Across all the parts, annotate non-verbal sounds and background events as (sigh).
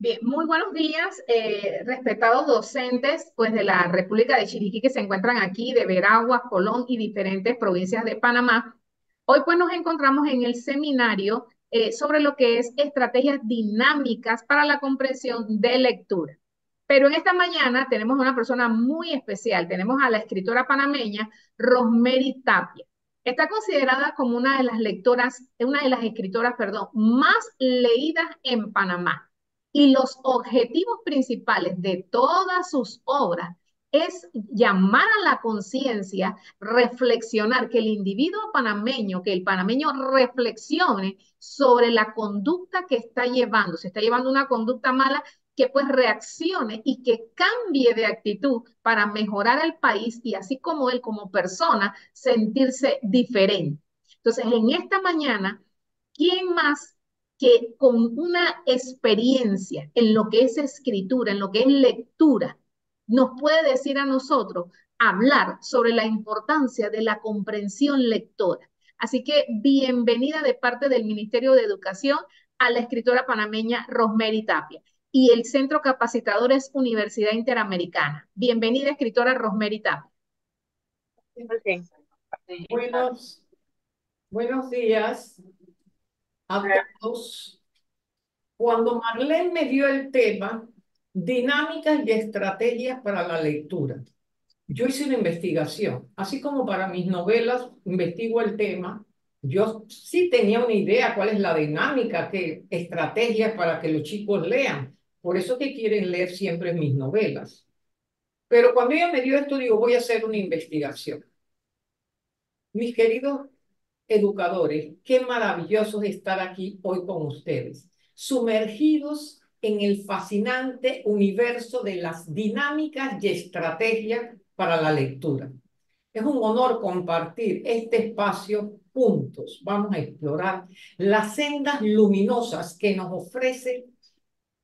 Bien, muy buenos días, eh, respetados docentes pues, de la República de Chiriquí que se encuentran aquí, de Veraguas, Colón y diferentes provincias de Panamá. Hoy pues nos encontramos en el seminario eh, sobre lo que es estrategias dinámicas para la comprensión de lectura. Pero en esta mañana tenemos una persona muy especial, tenemos a la escritora panameña Rosemary Tapia. Está considerada como una de las lectoras, una de las escritoras, perdón, más leídas en Panamá y los objetivos principales de todas sus obras es llamar a la conciencia, reflexionar, que el individuo panameño, que el panameño reflexione sobre la conducta que está llevando. Se está llevando una conducta mala, que pues reaccione y que cambie de actitud para mejorar el país y así como él como persona sentirse diferente. Entonces, en esta mañana, ¿quién más que con una experiencia en lo que es escritura, en lo que es lectura, nos puede decir a nosotros hablar sobre la importancia de la comprensión lectora. Así que bienvenida de parte del Ministerio de Educación a la escritora panameña Rosemary Tapia y el Centro Capacitadores Universidad Interamericana. Bienvenida, escritora Rosemary Tapia. Buenos, buenos días Cuando Marlene me dio el tema, dinámicas y estrategias para la lectura, yo hice una investigación, así como para mis novelas investigo el tema, yo sí tenía una idea cuál es la dinámica, qué estrategias para que los chicos lean. Por eso que quieren leer siempre mis novelas. Pero cuando ella me dio esto, digo, voy a hacer una investigación. Mis queridos educadores, qué maravilloso es estar aquí hoy con ustedes, sumergidos en el fascinante universo de las dinámicas y estrategias para la lectura. Es un honor compartir este espacio juntos. Vamos a explorar las sendas luminosas que nos ofrece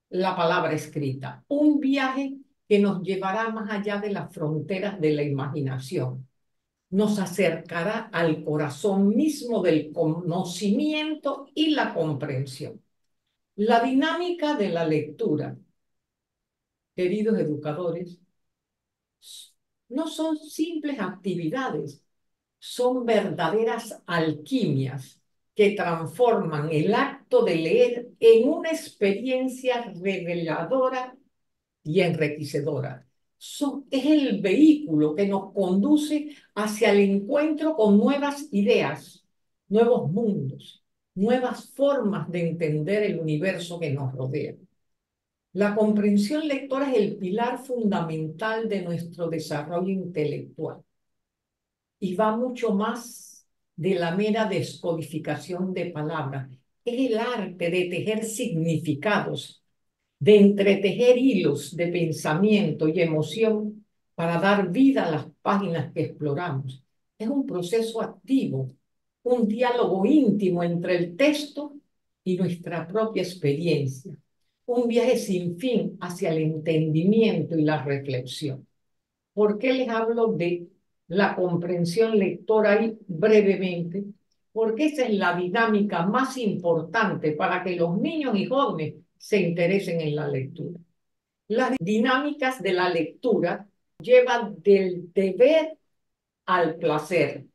la palabra escrita. Un viaje que nos llevará más allá de las fronteras de la imaginación nos acercará al corazón mismo del conocimiento y la comprensión. La dinámica de la lectura, queridos educadores, no son simples actividades, son verdaderas alquimias que transforman el acto de leer en una experiencia reveladora y enriquecedora es el vehículo que nos conduce hacia el encuentro con nuevas ideas, nuevos mundos, nuevas formas de entender el universo que nos rodea. La comprensión lectora es el pilar fundamental de nuestro desarrollo intelectual y va mucho más de la mera descodificación de palabras. Es el arte de tejer significados de entretejer hilos de pensamiento y emoción para dar vida a las páginas que exploramos. Es un proceso activo, un diálogo íntimo entre el texto y nuestra propia experiencia, un viaje sin fin hacia el entendimiento y la reflexión. ¿Por qué les hablo de la comprensión lectora ahí brevemente? Porque esa es la dinámica más importante para que los niños y jóvenes se interesen en la lectura. Las dinámicas de la lectura llevan del deber al placer,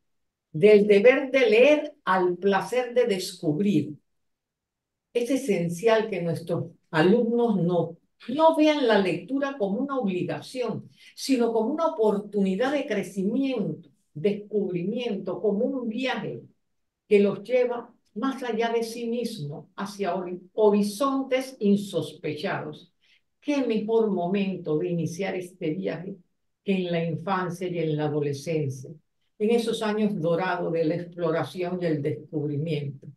del deber de leer al placer de descubrir. Es esencial que nuestros alumnos no, no vean la lectura como una obligación, sino como una oportunidad de crecimiento, descubrimiento, como un viaje que los lleva más allá de sí mismo, hacia horizontes insospechados. ¿Qué mejor momento de iniciar este viaje que en la infancia y en la adolescencia, en esos años dorados de la exploración y el descubrimiento?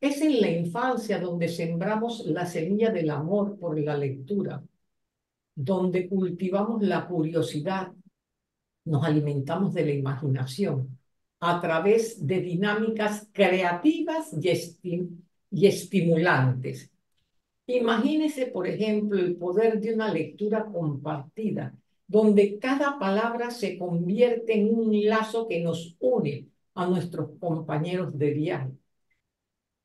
Es en la infancia donde sembramos la semilla del amor por la lectura, donde cultivamos la curiosidad, nos alimentamos de la imaginación, a través de dinámicas creativas y, estimulantes. Imagínese, por ejemplo, el poder de una lectura compartida, donde cada palabra se convierte en un lazo que nos une a nuestros compañeros de viaje.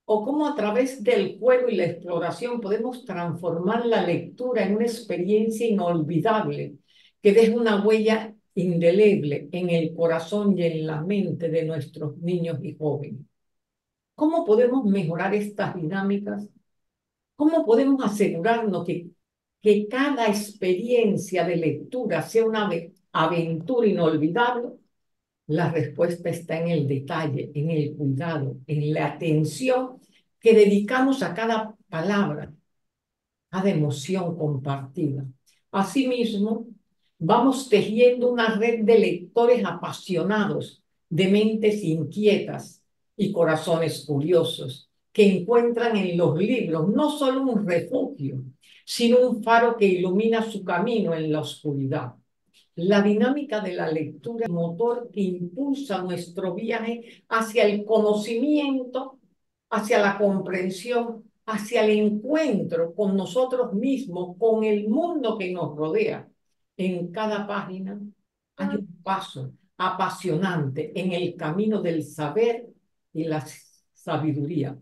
o cómo a través del juego y la exploración podemos transformar la lectura en una experiencia inolvidable que deje una huella indeleble en el corazón y en la mente de nuestros niños y jóvenes. ¿Cómo podemos mejorar estas dinámicas? ¿Cómo podemos asegurarnos que, que cada experiencia de lectura sea una aventura inolvidable? La respuesta está en el detalle, en el cuidado, en la atención que dedicamos a cada palabra, cada emoción compartida. Asimismo, vamos tejiendo una red de lectores apasionados, de mentes inquietas y corazones curiosos, que encuentran en los libros no solo un refugio, sino un faro que ilumina su camino en la oscuridad. La dinámica de la lectura es motor que impulsa nuestro viaje hacia el conocimiento, hacia la comprensión, hacia el encuentro con nosotros mismos, con el mundo que nos rodea. En cada página hay un paso apasionante en el camino del saber y la sabiduría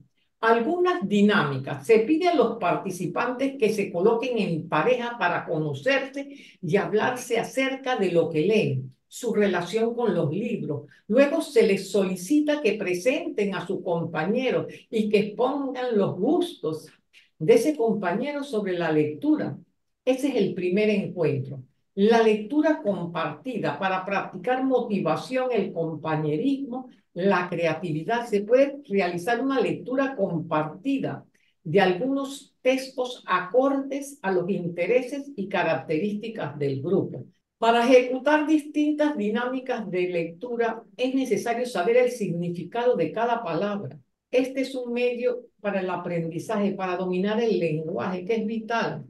algunas dinámicas. Se pide a los participantes que se coloquen en pareja para conocerse y hablarse acerca de lo que leen, su relación con los libros. Luego se les solicita que presenten a su compañero y que expongan los gustos de ese compañero sobre la lectura. Ese es el primer encuentro. La lectura compartida para practicar motivación, el compañerismo la creatividad, se puede realizar una lectura compartida de algunos textos acordes a los intereses y características del grupo. Para ejecutar distintas dinámicas de lectura es necesario saber el significado de cada palabra. Este es un medio para el aprendizaje, para dominar el lenguaje, que es vital.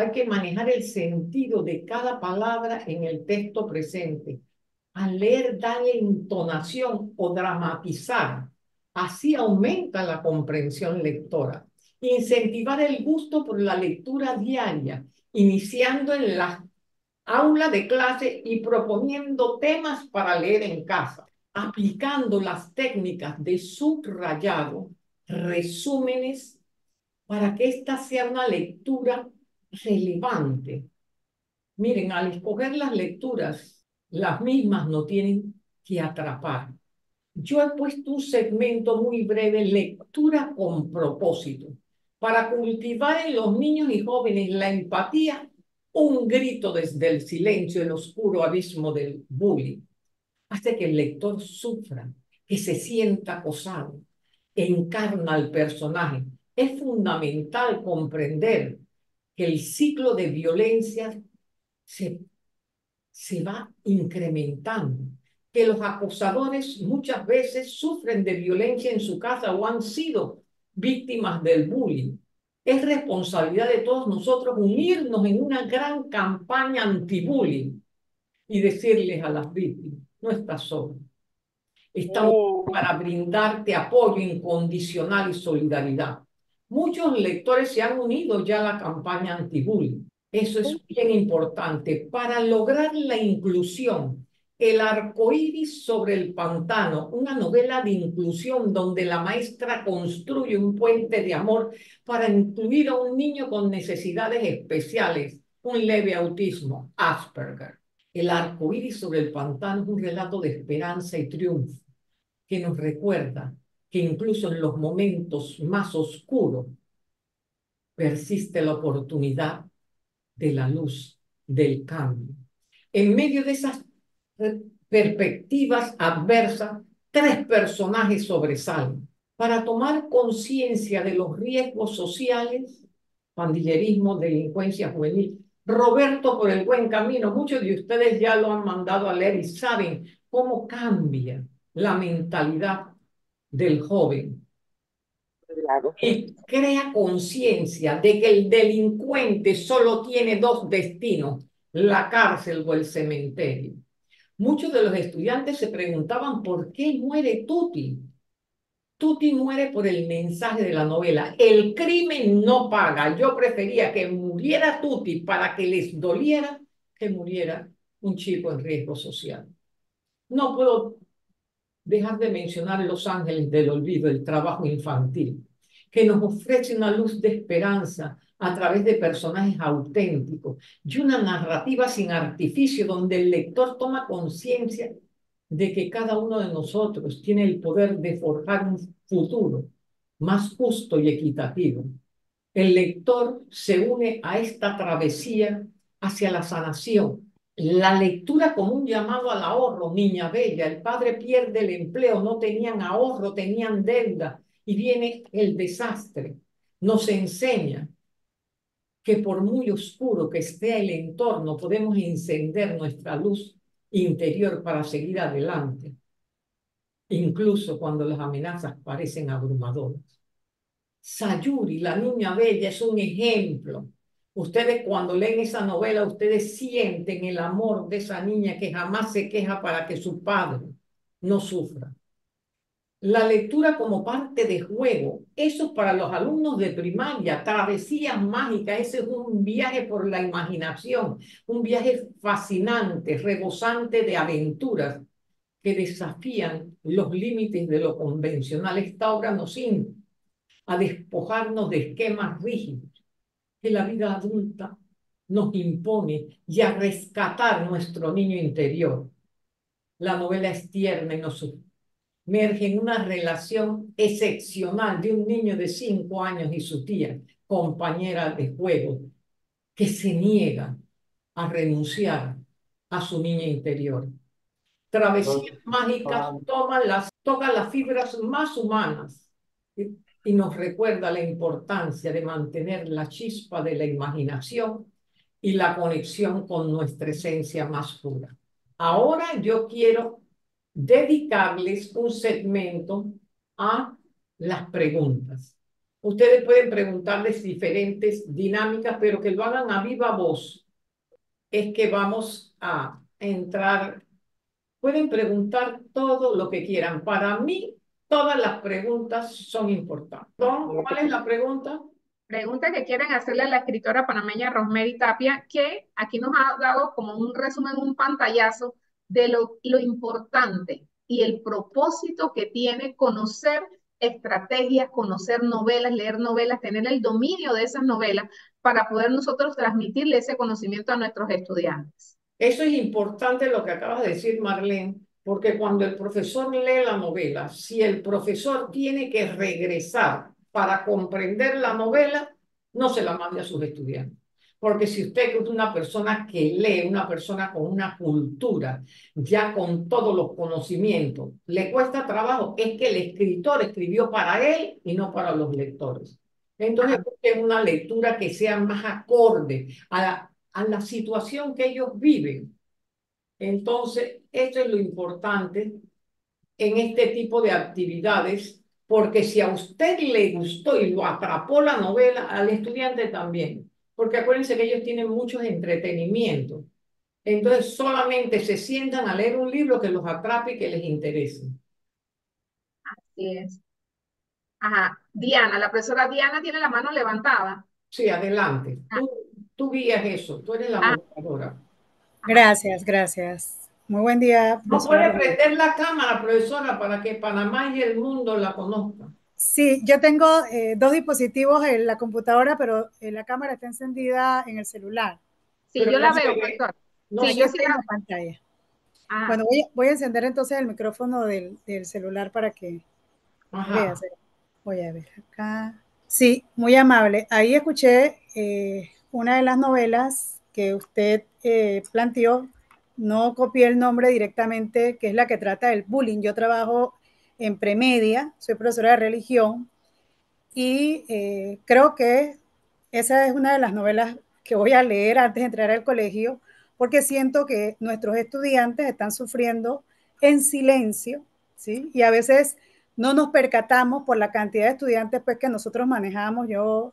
Hay que manejar el sentido de cada palabra en el texto presente al leer darle entonación o dramatizar. Así aumenta la comprensión lectora. Incentivar el gusto por la lectura diaria, iniciando en la aula de clase y proponiendo temas para leer en casa, aplicando las técnicas de subrayado, resúmenes, para que esta sea una lectura relevante. Miren, al escoger las lecturas las mismas no tienen que atrapar. Yo he puesto un segmento muy breve, lectura con propósito, para cultivar en los niños y jóvenes la empatía, un grito desde el silencio, el oscuro abismo del bullying, hasta que el lector sufra, que se sienta acosado, encarna al personaje. Es fundamental comprender que el ciclo de violencia se se va incrementando, que los acosadores muchas veces sufren de violencia en su casa o han sido víctimas del bullying. Es responsabilidad de todos nosotros unirnos en una gran campaña anti-bullying y decirles a las víctimas, no estás solo. Estamos oh. para brindarte apoyo incondicional y solidaridad. Muchos lectores se han unido ya a la campaña anti-bullying. Eso es bien importante. Para lograr la inclusión, el arco iris sobre el pantano, una novela de inclusión donde la maestra construye un puente de amor para incluir a un niño con necesidades especiales, un leve autismo, Asperger. El arco iris sobre el pantano es un relato de esperanza y triunfo que nos recuerda que incluso en los momentos más oscuros persiste la oportunidad de la luz, del cambio. En medio de esas perspectivas adversas, tres personajes sobresalen. Para tomar conciencia de los riesgos sociales, pandillerismo, delincuencia juvenil, Roberto por el buen camino, muchos de ustedes ya lo han mandado a leer y saben cómo cambia la mentalidad del joven y crea conciencia de que el delincuente solo tiene dos destinos, la cárcel o el cementerio. Muchos de los estudiantes se preguntaban por qué muere Tuti. Tuti muere por el mensaje de la novela. El crimen no paga. Yo prefería que muriera Tuti para que les doliera que muriera un chico en riesgo social. No puedo dejar de mencionar Los Ángeles del Olvido, el trabajo infantil, que nos ofrece una luz de esperanza a través de personajes auténticos y una narrativa sin artificio donde el lector toma conciencia de que cada uno de nosotros tiene el poder de forjar un futuro más justo y equitativo. El lector se une a esta travesía hacia la sanación. La lectura como un llamado al ahorro, niña bella. El padre pierde el empleo, no tenían ahorro, tenían deuda y viene el desastre. Nos enseña que por muy oscuro que esté el entorno, podemos encender nuestra luz interior para seguir adelante, incluso cuando las amenazas parecen abrumadoras. Sayuri, la niña bella, es un ejemplo. Ustedes cuando leen esa novela, ustedes sienten el amor de esa niña que jamás se queja para que su padre no sufra. La lectura como parte de juego, eso para los alumnos de primaria, travesías mágicas, ese es un viaje por la imaginación, un viaje fascinante, rebosante de aventuras que desafían los límites de lo convencional. Esta obra nos invita a despojarnos de esquemas rígidos que la vida adulta nos impone y a rescatar nuestro niño interior. La novela es tierna y nos emerge en una relación excepcional de un niño de cinco años y su tía, compañera de juego, que se niega a renunciar a su niña interior. Travesías mágicas toman las, tocan las fibras más humanas y, nos recuerda la importancia de mantener la chispa de la imaginación y la conexión con nuestra esencia más pura. Ahora yo quiero dedicarles un segmento a las preguntas. Ustedes pueden preguntarles diferentes dinámicas, pero que lo hagan a viva voz. Es que vamos a entrar. Pueden preguntar todo lo que quieran. Para mí, todas las preguntas son importantes. ¿Cuál es la pregunta? Pregunta que quieren hacerle a la escritora panameña Rosemary Tapia, que aquí nos ha dado como un resumen, un pantallazo de lo, lo importante y el propósito que tiene conocer estrategias, conocer novelas, leer novelas, tener el dominio de esas novelas para poder nosotros transmitirle ese conocimiento a nuestros estudiantes. Eso es importante lo que acabas de decir, Marlene, porque cuando el profesor lee la novela, si el profesor tiene que regresar para comprender la novela, no se la mande a sus estudiantes. Porque si usted es una persona que lee, una persona con una cultura, ya con todos los conocimientos, le cuesta trabajo, es que el escritor escribió para él y no para los lectores. Entonces, es una lectura que sea más acorde a la, a la situación que ellos viven. Entonces, esto es lo importante en este tipo de actividades, porque si a usted le gustó y lo atrapó la novela, al estudiante también porque acuérdense que ellos tienen muchos entretenimientos. Entonces solamente se sientan a leer un libro que los atrape y que les interese. Así es. Ajá. Diana, la profesora Diana tiene la mano levantada. Sí, adelante. Ah. Tú, tú guías eso, tú eres la ah. moderadora. Gracias, gracias. Muy buen día. No puede prender la cámara, profesora, para que Panamá y el mundo la conozcan. Sí, yo tengo eh, dos dispositivos en la computadora, pero eh, la cámara está encendida en el celular. Sí, yo la veo, doctor. sí, yo sí la pantalla. Ah. Bueno, voy, a encender entonces el micrófono del, celular para que veas. Voy a ver acá. Sí, muy amable. Ahí escuché eh, una de las novelas que usted planteó. No copié el nombre directamente, que es la que trata del bullying. Yo trabajo en premedia, soy profesora de religión y eh, creo que esa es una de las novelas que voy a leer antes de entrar al colegio porque siento que nuestros estudiantes están sufriendo en silencio, ¿sí? Y a veces no nos percatamos por la cantidad de estudiantes pues, que nosotros manejamos. Yo,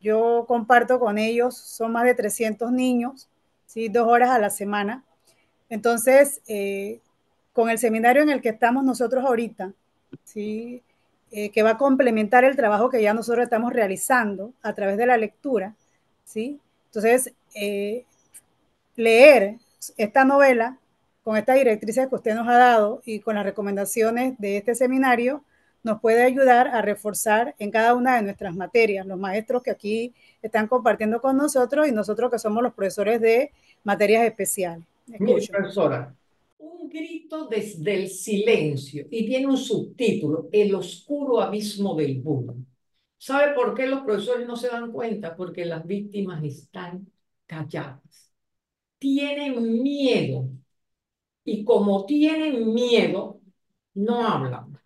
yo comparto con ellos, son más de 300 niños, ¿sí? Dos horas a la semana. Entonces, eh, con el seminario en el que estamos nosotros ahorita, ¿sí? Eh, que va a complementar el trabajo que ya nosotros estamos realizando a través de la lectura. ¿sí? Entonces, eh, leer esta novela con estas directrices que usted nos ha dado y con las recomendaciones de este seminario, nos puede ayudar a reforzar en cada una de nuestras materias, los maestros que aquí están compartiendo con nosotros y nosotros que somos los profesores de materias especiales. Un grito desde el silencio y tiene un subtítulo, El oscuro abismo del bullying. ¿Sabe por qué los profesores no se dan cuenta? Porque las víctimas están calladas. Tienen miedo. Y como tienen miedo, no hablan.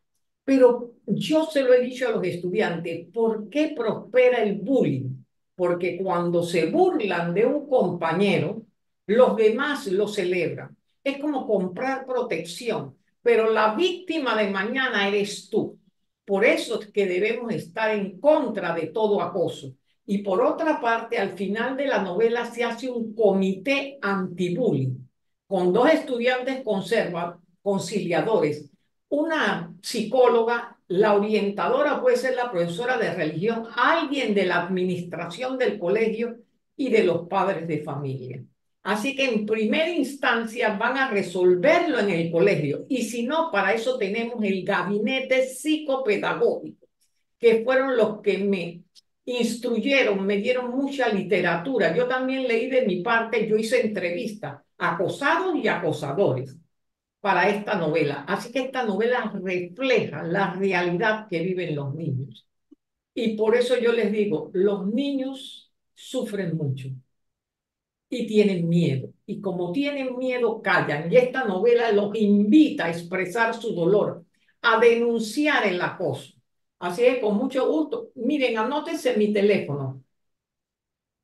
Pero yo se lo he dicho a los estudiantes, ¿por qué prospera el bullying? Porque cuando se burlan de un compañero, los demás lo celebran. Es como comprar protección, pero la víctima de mañana eres tú. Por eso es que debemos estar en contra de todo acoso. Y por otra parte, al final de la novela se hace un comité anti-bullying con dos estudiantes conserva, conciliadores, una psicóloga, la orientadora puede ser la profesora de religión, alguien de la administración del colegio y de los padres de familia. Así que en primera instancia van a resolverlo en el colegio y si no, para eso tenemos el gabinete psicopedagógico, que fueron los que me instruyeron, me dieron mucha literatura. Yo también leí de mi parte, yo hice entrevistas, acosados y acosadores para esta novela. Así que esta novela refleja la realidad que viven los niños. Y por eso yo les digo, los niños sufren mucho y tienen miedo. Y como tienen miedo, callan. Y esta novela los invita a expresar su dolor, a denunciar el acoso. Así que con mucho gusto, miren, anótense mi teléfono.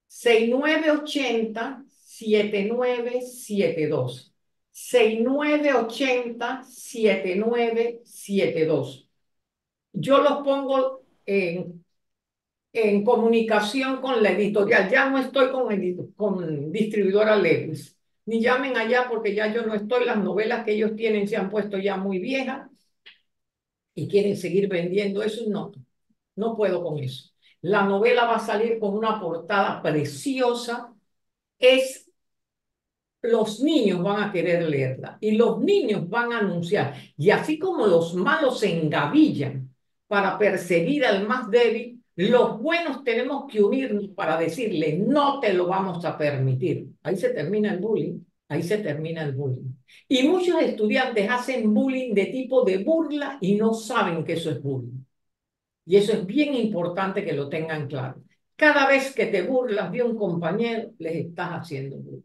6980-7972. 6980-7972. Yo los pongo en en comunicación con la editorial. Ya no estoy con, con distribuidora Lewis. Ni llamen allá porque ya yo no estoy. Las novelas que ellos tienen se han puesto ya muy viejas y quieren seguir vendiendo eso. No, no puedo con eso. La novela va a salir con una portada preciosa. Es los niños van a querer leerla y los niños van a anunciar. Y así como los malos se engavillan para perseguir al más débil, los buenos tenemos que unirnos para decirle, no te lo vamos a permitir. Ahí se termina el bullying, ahí se termina el bullying. Y muchos estudiantes hacen bullying de tipo de burla y no saben que eso es bullying. Y eso es bien importante que lo tengan claro. Cada vez que te burlas de un compañero, les estás haciendo bullying.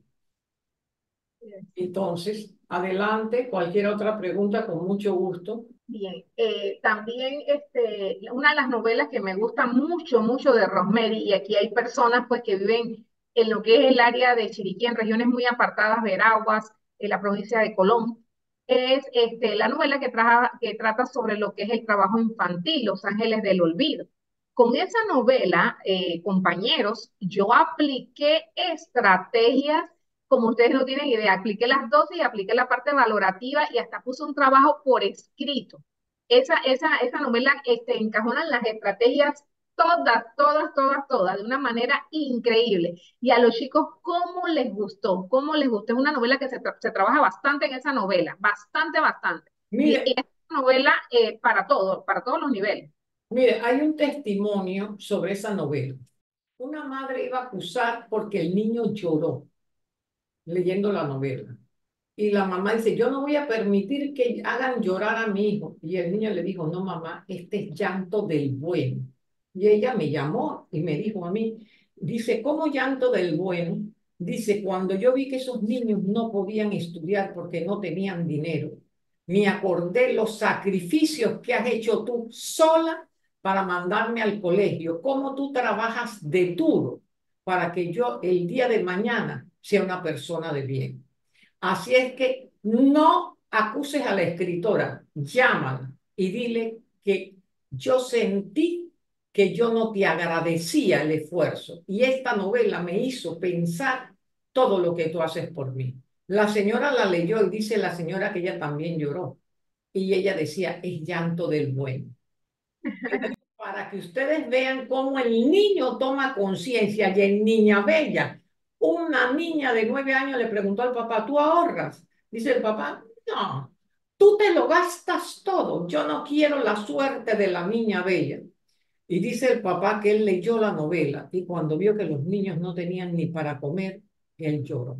Entonces, adelante, cualquier otra pregunta, con mucho gusto. Bien, eh, también este, una de las novelas que me gusta mucho, mucho de Rosemary, y aquí hay personas pues que viven en lo que es el área de Chiriquí, en regiones muy apartadas, Veraguas, en la provincia de Colón, es este, la novela que, que trata sobre lo que es el trabajo infantil, Los Ángeles del Olvido. Con esa novela, eh, compañeros, yo apliqué estrategias como ustedes no tienen idea, apliqué las dos y apliqué la parte valorativa y hasta puse un trabajo por escrito. Esa, esa, esa novela este, encajona las estrategias todas, todas, todas, todas, de una manera increíble. Y a los chicos, ¿cómo les gustó? ¿Cómo les gustó? Es una novela que se, se trabaja bastante en esa novela, bastante, bastante. Mire, y, es una novela eh, para todos, para todos los niveles. Mire, hay un testimonio sobre esa novela. Una madre iba a acusar porque el niño lloró leyendo la novela. Y la mamá dice, yo no voy a permitir que hagan llorar a mi hijo. Y el niño le dijo, no, mamá, este es llanto del bueno. Y ella me llamó y me dijo a mí, dice, ¿cómo llanto del bueno? Dice, cuando yo vi que esos niños no podían estudiar porque no tenían dinero, me acordé los sacrificios que has hecho tú sola para mandarme al colegio, cómo tú trabajas de duro para que yo el día de mañana sea una persona de bien. Así es que no acuses a la escritora, llámala y dile que yo sentí que yo no te agradecía el esfuerzo y esta novela me hizo pensar todo lo que tú haces por mí. La señora la leyó y dice la señora que ella también lloró y ella decía, es llanto del bueno. (laughs) Para que ustedes vean cómo el niño toma conciencia y en Niña Bella una niña de nueve años le preguntó al papá, ¿tú ahorras? Dice el papá, no, tú te lo gastas todo, yo no quiero la suerte de la niña bella. Y dice el papá que él leyó la novela y cuando vio que los niños no tenían ni para comer, él lloró.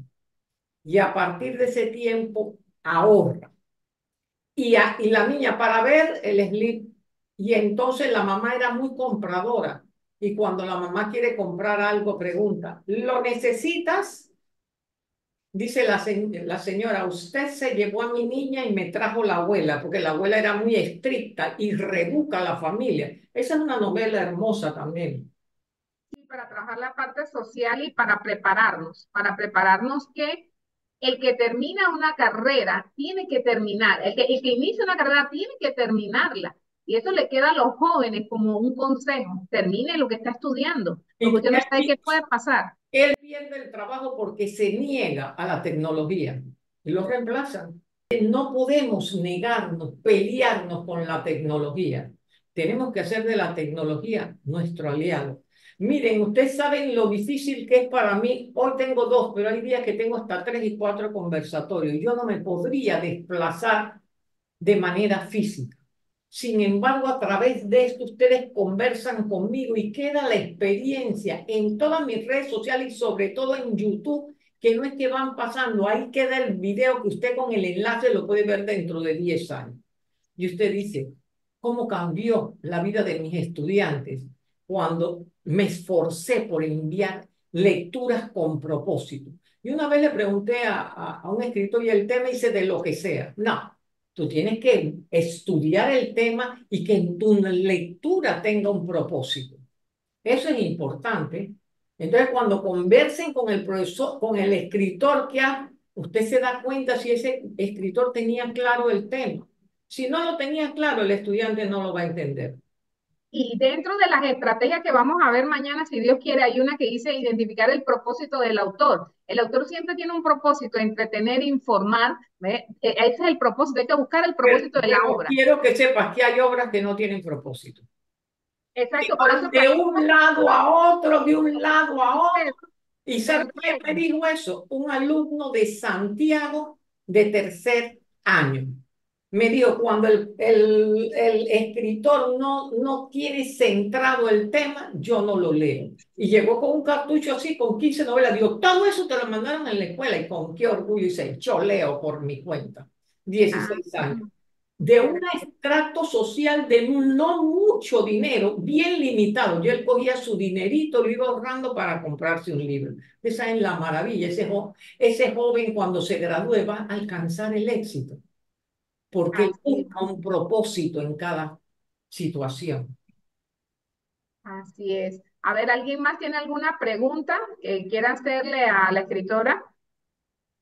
Y a partir de ese tiempo ahorra. Y, y la niña para ver el slip. Y entonces la mamá era muy compradora. Y cuando la mamá quiere comprar algo, pregunta, ¿lo necesitas? Dice la, señora, usted se llevó a mi niña y me trajo la abuela, porque la abuela era muy estricta y reduca a la familia. Esa es una novela hermosa también. Sí, para trabajar la parte social y para prepararnos, para prepararnos que el que termina una carrera tiene que terminar, el que, el que inicia una carrera tiene que terminarla. Y eso le queda a los jóvenes como un consejo, termine lo que está estudiando, porque usted no sabe qué puede pasar. Él pierde el trabajo porque se niega a la tecnología y lo reemplazan. No podemos negarnos, pelearnos con la tecnología. Tenemos que hacer de la tecnología nuestro aliado. Miren, ustedes saben lo difícil que es para mí. Hoy tengo dos, pero hay días que tengo hasta tres y cuatro conversatorios. Yo no me podría desplazar de manera física. Sin embargo, a través de esto ustedes conversan conmigo y queda la experiencia en todas mis redes sociales y sobre todo en YouTube, que no es que van pasando, ahí queda el video que usted con el enlace lo puede ver dentro de 10 años. Y usted dice, ¿cómo cambió la vida de mis estudiantes cuando me esforcé por enviar lecturas con propósito? Y una vez le pregunté a, a, un escritor y el tema dice de lo que sea. No, Tú tienes que estudiar el tema y que tu lectura tenga un propósito. Eso es importante. Entonces, cuando conversen con el profesor, con el escritor que ha, usted se da cuenta si ese escritor tenía claro el tema. Si no lo tenía claro, el estudiante no lo va a entender. Y dentro de las estrategias que vamos a ver mañana, si Dios quiere, hay una que dice identificar el propósito del autor. El autor siempre tiene un propósito, entretener, informar. E, ese es el propósito, hay que buscar el propósito de la obra. Quiero que sepas que hay obras que no tienen propósito. Exacto. Por eso de un lado a otro, de un lado a otro. ¿Y sabe quién me dijo eso? Un alumno de Santiago de tercer año me dijo, cuando el, el, el, escritor no, no tiene centrado el tema, yo no lo leo. Y llegó con un cartucho así, con 15 novelas. Digo, todo eso te lo mandaron en la escuela y con qué orgullo dice, yo leo por mi cuenta. 16 ah, años. De un extracto social de no mucho dinero, bien limitado. Yo él cogía su dinerito, lo iba ahorrando para comprarse un libro. Esa es la maravilla. Ese, ese joven cuando se gradúe va a alcanzar el éxito porque busca un propósito en cada situación. Así es. A ver, ¿alguien más tiene alguna pregunta que quiera hacerle a la escritora?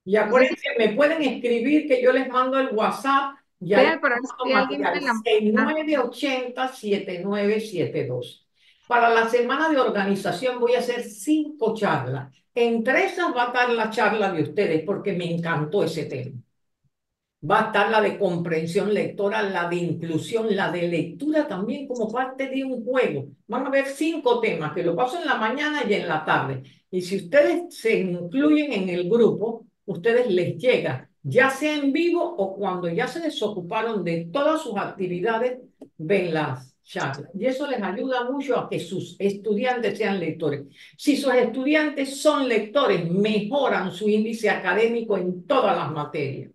Y acuérdense, me pueden escribir que yo les mando el WhatsApp. Ya pero si alguien 7972. Para la semana de organización voy a hacer cinco charlas. Entre esas va a estar la charla de ustedes porque me encantó ese tema va a estar la de comprensión lectora, la de inclusión, la de lectura también como parte de un juego. Van a haber cinco temas que lo paso en la mañana y en la tarde. Y si ustedes se incluyen en el grupo, ustedes les llega, ya sea en vivo o cuando ya se desocuparon de todas sus actividades, ven las charlas. Y eso les ayuda mucho a que sus estudiantes sean lectores. Si sus estudiantes son lectores, mejoran su índice académico en todas las materias.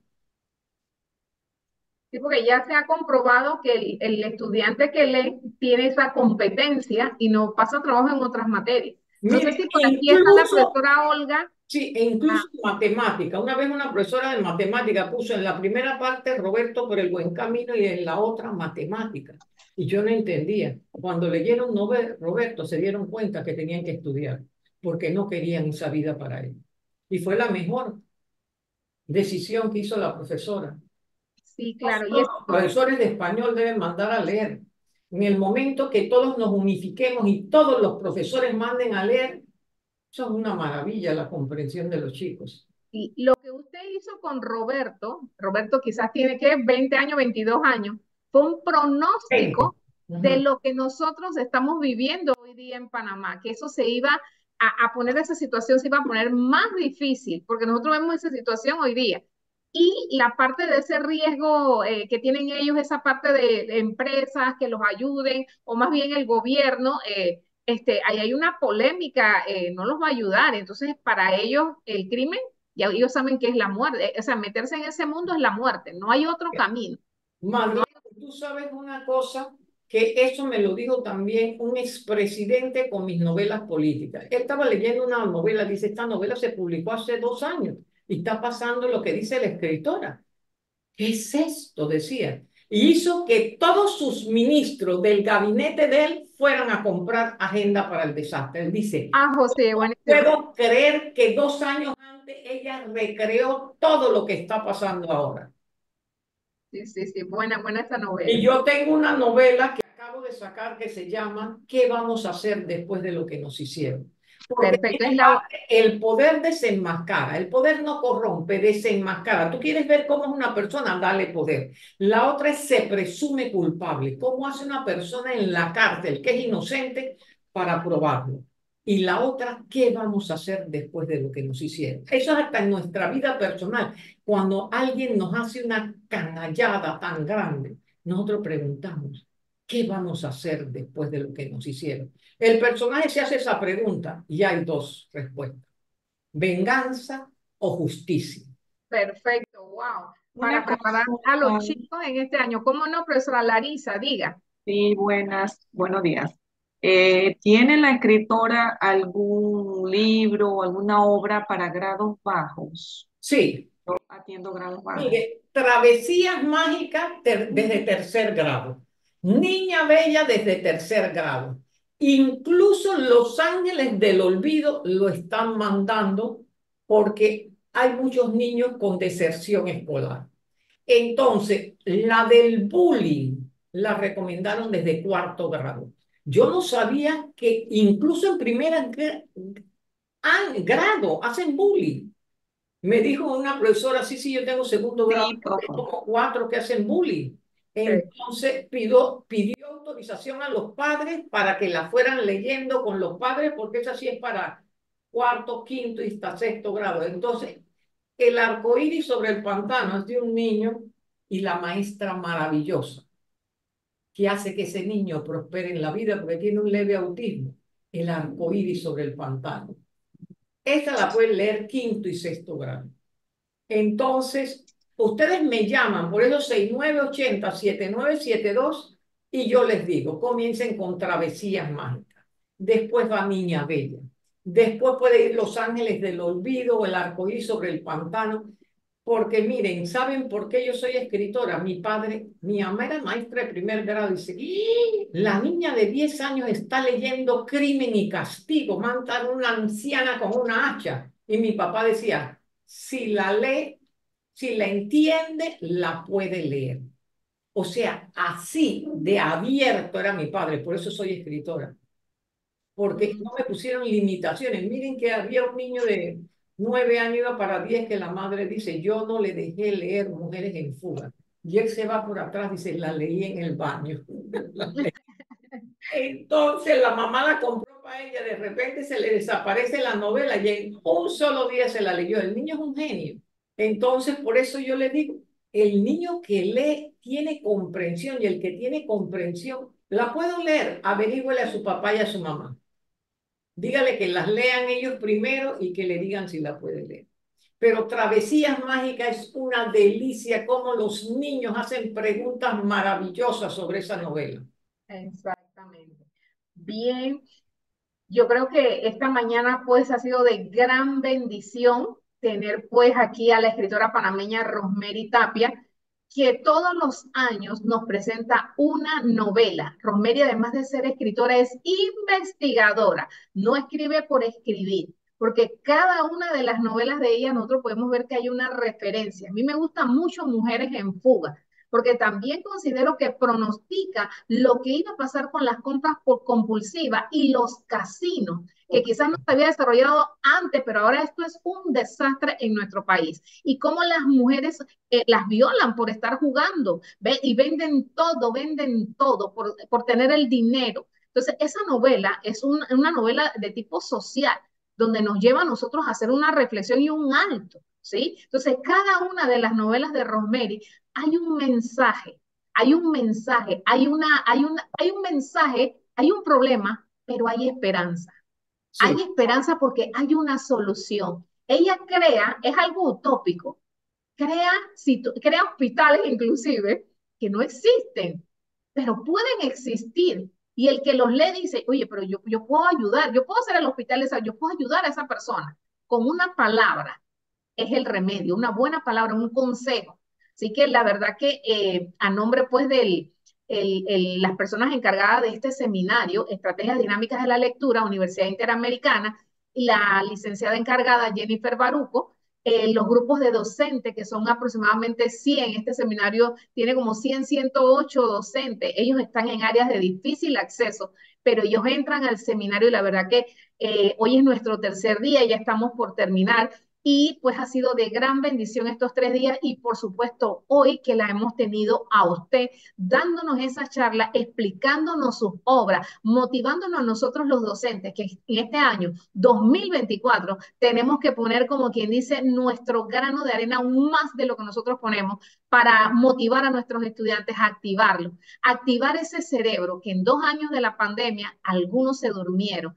Sí, porque ya se ha comprobado que el, estudiante que lee tiene esa competencia y no pasa trabajo en otras materias. No sé si por aquí está la profesora Olga. Sí, e incluso ah. matemática. Una vez una profesora de matemática puso en la primera parte Roberto por el buen camino y en la otra matemática. Y yo no entendía. Cuando leyeron Roberto se dieron cuenta que tenían que estudiar porque no querían esa vida para él. Y fue la mejor decisión que hizo la profesora Sí, claro. Los profesores de español deben mandar a leer. En el momento que todos nos unifiquemos y todos los profesores manden a leer, eso es una maravilla la comprensión de los chicos. Y lo que usted hizo con Roberto, Roberto quizás tiene que 20 años, 22 años, fue un pronóstico de lo que nosotros estamos viviendo hoy día en Panamá, que eso se iba a, a, poner esa situación, se iba a poner más difícil, porque nosotros vemos esa situación hoy día y la parte de ese riesgo eh, que tienen ellos, esa parte de, empresas que los ayuden, o más bien el gobierno, eh, este, ahí hay una polémica, eh, no los va a ayudar. Entonces, para ellos, el crimen, ya ellos saben que es la muerte. O sea, meterse en ese mundo es la muerte, no hay otro camino. Marlene, tú sabes una cosa, que eso me lo dijo también un expresidente con mis novelas políticas. Él estaba leyendo una novela, dice, esta novela se publicó hace dos años y está pasando lo que dice la escritora. ¿Qué es esto? Decía. Y hizo que todos sus ministros del gabinete de él fueran a comprar agenda para el desastre. Él dice, ah, José, bueno, puedo creer que dos años antes ella recreó todo lo que está pasando ahora. Sí, sí, sí, buena, buena esta novela. Y yo tengo una novela que acabo de sacar que se llama ¿Qué vamos a hacer después de lo que nos hicieron? Perfecto. El poder desenmascara, el poder no corrompe, desenmascara. Tú quieres ver cómo es una persona, dale poder. La otra es se presume culpable. ¿Cómo hace una persona en la cárcel que es inocente para probarlo? Y la otra, ¿qué vamos a hacer después de lo que nos hicieron? Eso es hasta en nuestra vida personal. Cuando alguien nos hace una canallada tan grande, nosotros preguntamos, ¿qué vamos a hacer después de lo que nos hicieron? El personaje se hace esa pregunta y hay dos respuestas. ¿Venganza o justicia? Perfecto, wow. Para preparar a los chicos en este año. ¿Cómo no, profesora Larisa? Diga. Sí, buenas, buenos días. Eh, ¿Tiene la escritora algún libro o alguna obra para grados bajos? Sí. Yo atiendo grados bajos. Mire, Travesías Mágicas desde tercer grado. Niña Bella desde tercer grado. Incluso los ángeles del olvido lo están mandando porque hay muchos niños con deserción escolar. Entonces, la del bullying la recomendaron desde cuarto grado. Yo no sabía que incluso en primer grado hacen bullying. Me dijo una profesora, sí, sí, yo tengo segundo grado, tengo cuatro que hacen bullying. Entonces pidió, pidió autorización a los padres para que la fueran leyendo con los padres, porque esa sí es para cuarto, quinto y hasta sexto grado. Entonces, el arco iris sobre el pantano es de un niño y la maestra maravillosa, que hace que ese niño prospere en la vida porque tiene un leve autismo. El arco iris sobre el pantano. Esta la pueden leer quinto y sexto grado. Entonces, ustedes me llaman por esos 6980-7972 y yo les digo, comiencen con travesías mágicas. Después va Niña Bella. Después puede ir Los Ángeles del Olvido o El Arcoíris sobre el Pantano. Porque miren, ¿saben por qué yo soy escritora? Mi padre, mi mamá era maestra de primer grado. Dice, la niña de 10 años está leyendo Crimen y Castigo. Matan a una anciana con una hacha. Y mi papá decía, si la lee, si la entiende, la puede leer. O sea, así de abierto era mi padre, por eso soy escritora. Porque no me pusieron limitaciones. Miren que había un niño de nueve años, iba para diez, que la madre dice, yo no le dejé leer Mujeres en Fuga. Y él se va por atrás, dice, la leí en el baño. (laughs) Entonces la mamá la compró para ella, de repente se le desaparece la novela y en un solo día se la leyó. El niño es un genio. Entonces, por eso yo le digo, el niño que lee tiene comprensión y el que tiene comprensión, la puedo leer, averígüele a su papá y a su mamá. Dígale que las lean ellos primero y que le digan si la puede leer. Pero Travesías Mágicas es una delicia, como los niños hacen preguntas maravillosas sobre esa novela. Exactamente. Bien, yo creo que esta mañana pues ha sido de gran bendición tener pues aquí a la escritora panameña Rosemary Tapia, que todos los años nos presenta una novela. Rosemary, además de ser escritora, es investigadora, no escribe por escribir, porque cada una de las novelas de ella nosotros podemos ver que hay una referencia. A mí me gusta mucho Mujeres en Fuga, porque también considero que pronostica lo que iba a pasar con las compras por compulsiva y los casinos, que quizás no se había desarrollado antes, pero ahora esto es un desastre en nuestro país. Y cómo las mujeres eh, las violan por estar jugando y venden todo, venden todo por, por tener el dinero. Entonces, esa novela es una novela de tipo social, donde nos lleva a nosotros a hacer una reflexión y un alto ¿sí? Entonces, cada una de las novelas de Rosemary hay un mensaje, hay un mensaje, hay, una, hay, una, hay un mensaje, hay un problema, pero hay esperanza. Hay esperanza porque hay una solución. Ella crea, es algo utópico, crea, crea hospitales inclusive que no existen, pero pueden existir. Y el que los lee dice, oye, pero yo, yo puedo ayudar, yo puedo hacer el hospital, yo puedo ayudar a esa persona con una palabra. Es el remedio, una buena palabra, un consejo. Así que la verdad que eh, a nombre pues de las personas encargadas de este seminario, Estrategias Dinámicas de la Lectura, Universidad Interamericana, la licenciada encargada Jennifer Baruco, eh, los grupos de docentes, que son aproximadamente 100, este seminario tiene como 100, 108 docentes, ellos están en áreas de difícil acceso, pero ellos entran al seminario y la verdad que eh, hoy es nuestro tercer día, ya estamos por terminar y pues ha sido de gran bendición estos tres días y por supuesto hoy que la hemos tenido a usted dándonos esa charla, explicándonos sus obras, motivándonos a nosotros los docentes que en este año 2024 tenemos que poner como quien dice nuestro grano de arena aún más de lo que nosotros ponemos para motivar a nuestros estudiantes a activarlo, activar ese cerebro que en dos años de la pandemia algunos se durmieron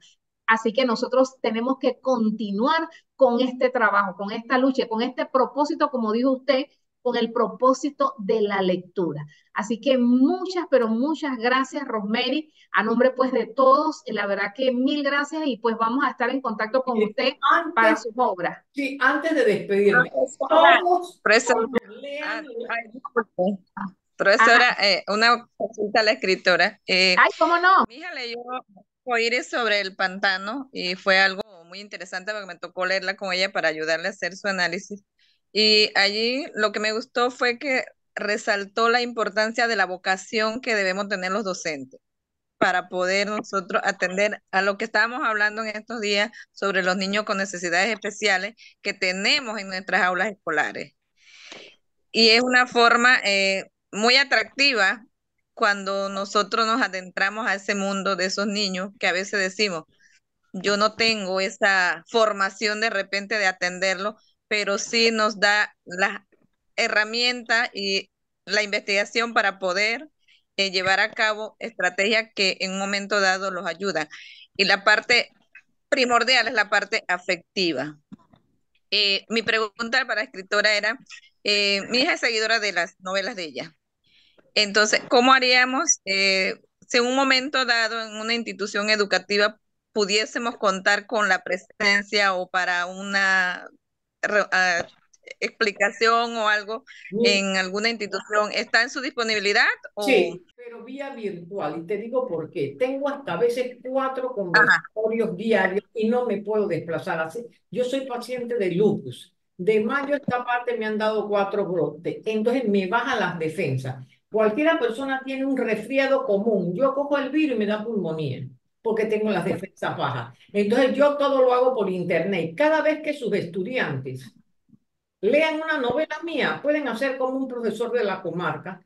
Así que nosotros tenemos que continuar con este trabajo, con esta lucha, con este propósito, como dijo usted, con el propósito de la lectura. Así que muchas, pero muchas gracias, Rosemary, a nombre pues de todos. La verdad que mil gracias y pues vamos a estar en contacto con usted para su obra. Sí, antes de despedirme, todos profesora, profesora eh, una consulta a la escritora. Eh, Ay, ¿cómo no? Mi hija leyó oír sobre el pantano y fue algo muy interesante porque me tocó leerla con ella para ayudarle a hacer su análisis. Y allí lo que me gustó fue que resaltó la importancia de la vocación que debemos tener los docentes para poder nosotros atender a lo que estábamos hablando en estos días sobre los niños con necesidades especiales que tenemos en nuestras aulas escolares. Y es una forma eh, muy atractiva cuando nosotros nos adentramos a ese mundo de esos niños que a veces decimos, yo no tengo esa formación de repente de atenderlo, pero sí nos da la herramienta y la investigación para poder eh, llevar a cabo estrategias que en un momento dado los ayudan. Y la parte primordial es la parte afectiva. Eh, mi pregunta para la escritora era, eh, mi hija es seguidora de las novelas de ella. Entonces, ¿cómo haríamos eh, si en un momento dado en una institución educativa pudiésemos contar con la presencia o para una ah, explicación o algo en alguna institución, ¿está en su disponibilidad? Sí, pero vía virtual. Y te digo por qué. Tengo hasta a veces cuatro conversatorios diarios y no me puedo desplazar. Así, yo soy paciente de lupus. De mayo esta parte me han dado cuatro brotes. Entonces me bajan las defensas. Cualquiera persona tiene un resfriado común. Yo cojo el virus y me da pulmonía porque tengo las defensas bajas. Entonces yo todo lo hago por internet. Cada vez que sus estudiantes lean una novela mía, pueden hacer como un profesor de la comarca.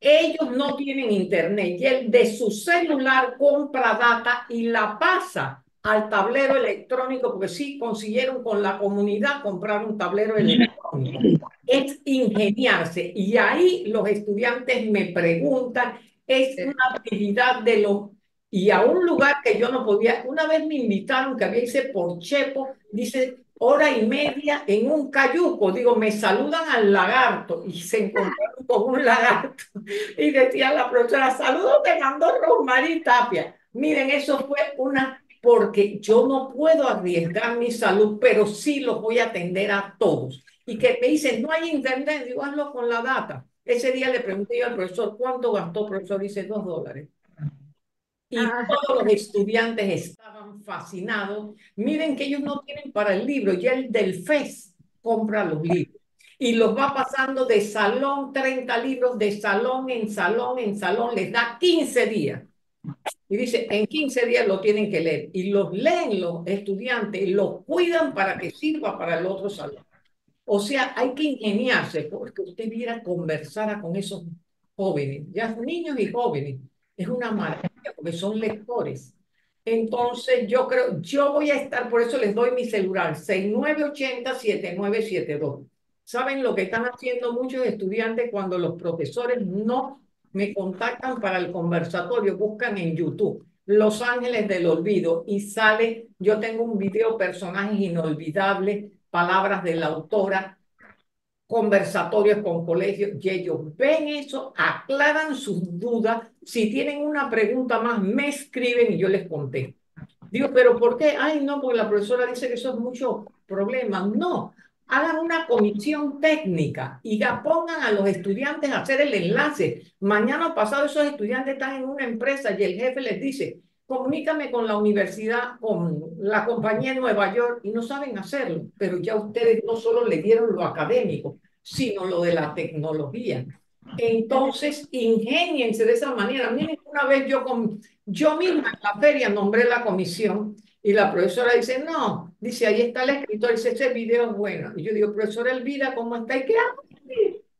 Ellos no tienen internet y él de su celular compra data y la pasa al tablero electrónico, porque sí consiguieron con la comunidad comprar un tablero electrónico. Es ingeniarse. Y ahí los estudiantes me preguntan, es una actividad de los... Y a un lugar que yo no podía, una vez me invitaron, que había hice por Chepo, dice, hora y media en un cayuco. Digo, me saludan al lagarto y se encontraron con un lagarto. Y decía la profesora, saludos te mandó Rosmarie Tapia. Miren, eso fue una porque yo no puedo arriesgar mi salud, pero sí los voy a atender a todos. Y que me dicen, no hay internet, digo, hazlo con la data. Ese día le pregunté yo al profesor, ¿cuánto gastó? El profesor dice, dos dólares. Y ah. todos los estudiantes estaban fascinados. Miren que ellos no tienen para el libro, ya el del FES compra los libros. Y los va pasando de salón, 30 libros, de salón en salón en salón, les da 15 días y dice, en 15 días lo tienen que leer. Y los leen los estudiantes, los cuidan para que sirva para el otro salón. O sea, hay que ingeniarse porque usted viera conversar con esos jóvenes, ya niños y jóvenes. Es una maravilla porque son lectores. Entonces yo creo, yo voy a estar, por eso les doy mi celular, 6980-7972. ¿Saben lo que están haciendo muchos estudiantes cuando los profesores no me contactan para el conversatorio? Buscan en YouTube Los Ángeles del Olvido y sale, yo tengo un video, personajes inolvidables, palabras de la autora, conversatorios con colegios y ellos ven eso, aclaran sus dudas. Si tienen una pregunta más, me escriben y yo les contesto. Digo, pero ¿por qué? Ay, no, porque la profesora dice que eso es mucho problema. No, hagan una comisión técnica y pongan a los estudiantes a hacer el enlace. Mañana pasado esos estudiantes están en una empresa y el jefe les dice, comunícame con la universidad, con la compañía en Nueva York y no saben hacerlo, pero ya ustedes no solo le dieron lo académico, sino lo de la tecnología. Entonces, ingeniense de esa manera. Miren, una vez yo, con, yo misma en la feria nombré la comisión y la profesora dice, no, dice, ahí está el escritor, dice, ese video es bueno. Y yo digo, profesora Elvira, ¿cómo está? ¿Y qué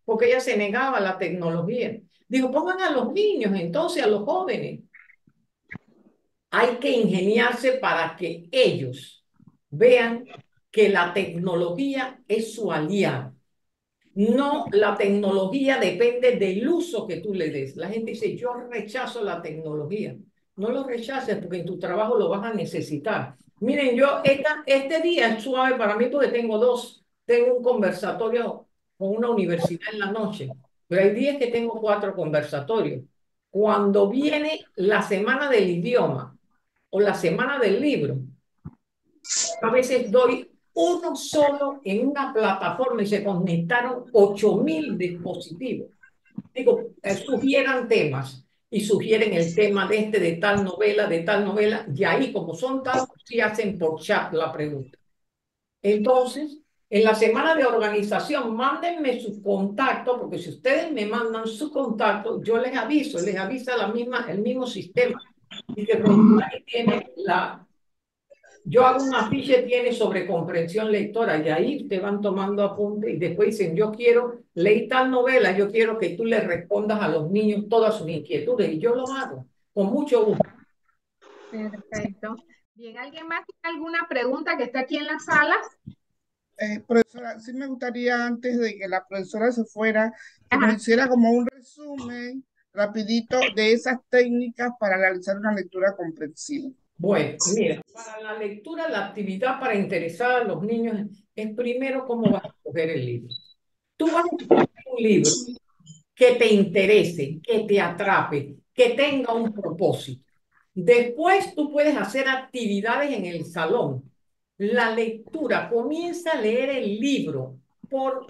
Porque ella se negaba a la tecnología. Digo, pongan a los niños, entonces, a los jóvenes hay que ingeniarse para que ellos vean que la tecnología es su aliado. No, la tecnología depende del uso que tú le des. La gente dice, yo rechazo la tecnología. No lo rechaces porque en tu trabajo lo vas a necesitar. Miren, yo esta, este día es suave para mí porque tengo dos. Tengo un conversatorio con una universidad en la noche, pero hay días que tengo cuatro conversatorios. Cuando viene la semana del idioma, o la semana del libro, a veces doy uno solo en una plataforma y se conectaron 8000 dispositivos. Digo, eh, sugieran temas y sugieren el tema de este, de tal novela, de tal novela, y ahí como son tantos, sí hacen por chat la pregunta. Entonces, en la semana de organización, mándenme su contacto, porque si ustedes me mandan su contacto, yo les aviso, les avisa la misma, el mismo sistema y que tiene la... Yo hago un afiche, tiene sobre comprensión lectora y ahí te van tomando apuntes y después dicen, yo quiero leer tal novela, yo quiero que tú le respondas a los niños todas sus inquietudes y yo lo hago con mucho gusto. Perfecto. Bien, ¿alguien más tiene alguna pregunta que está aquí en la sala? Eh, profesora, sí me gustaría antes de que la profesora se fuera, que nos hiciera como un resumen rapidito de esas técnicas para realizar una lectura comprensiva. Bueno, mira, para la lectura, la actividad para interesar a los niños es primero cómo vas a escoger el libro. Tú vas a escoger un libro que te interese, que te atrape, que tenga un propósito. Después tú puedes hacer actividades en el salón. La lectura, comienza a leer el libro por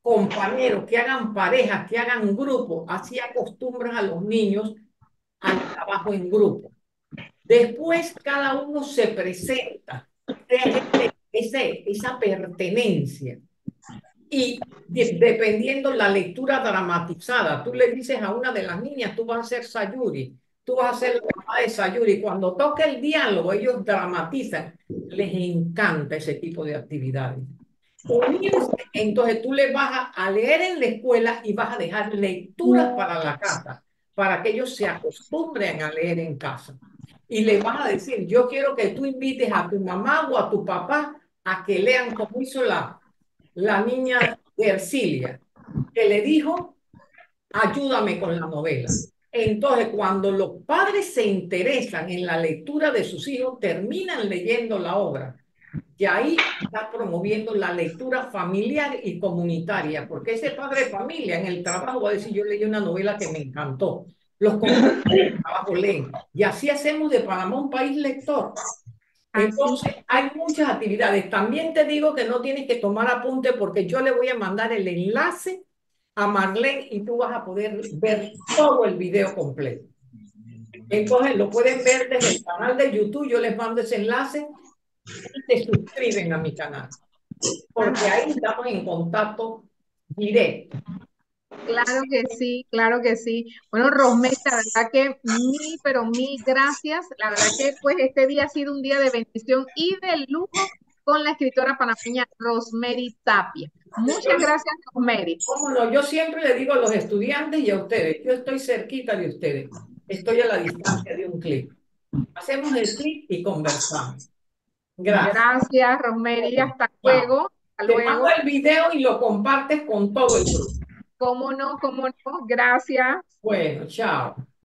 compañeros, que hagan parejas, que hagan grupos, así acostumbran a los niños al trabajo en grupo. Después cada uno se presenta, ese, esa pertenencia. Y dependiendo la lectura dramatizada, tú le dices a una de las niñas, tú vas a ser Sayuri, tú vas a ser la mamá de Sayuri. Cuando toca el diálogo, ellos dramatizan. Les encanta ese tipo de actividades entonces tú le vas a leer en la escuela y vas a dejar lecturas para la casa, para que ellos se acostumbren a leer en casa. Y le vas a decir, yo quiero que tú invites a tu mamá o a tu papá a que lean como hizo la, la niña de Ercilia, que le dijo, ayúdame con la novela. Entonces, cuando los padres se interesan en la lectura de sus hijos, terminan leyendo la obra y ahí está promoviendo la lectura familiar y comunitaria, porque ese padre de familia en el trabajo va a decir, yo leí una novela que me encantó. Los trabajo leen. Y así hacemos de Panamá un país lector. Entonces, hay muchas actividades. También te digo que no tienes que tomar apunte porque yo le voy a mandar el enlace a Marlene y tú vas a poder ver todo el video completo. Entonces, lo pueden ver desde el canal de YouTube. Yo les mando ese enlace se suscriben a mi canal, porque ahí estamos en contacto directo. Claro que sí, claro que sí. Bueno, Rosmé, la verdad que mil, pero mil gracias. La verdad que pues este día ha sido un día de bendición y de lujo con la escritora panameña Rosemary Tapia. Muchas gracias, Rosemary. Cómo no, yo siempre le digo a los estudiantes y a ustedes, yo estoy cerquita de ustedes, estoy a la distancia de un clic. Hacemos el clic y conversamos. Gracias. Gracias, Rosemary. Hasta luego. Te mando el video y lo compartes con todo el grupo. ¿Cómo no? ¿Cómo no? Gracias. Bueno, chao.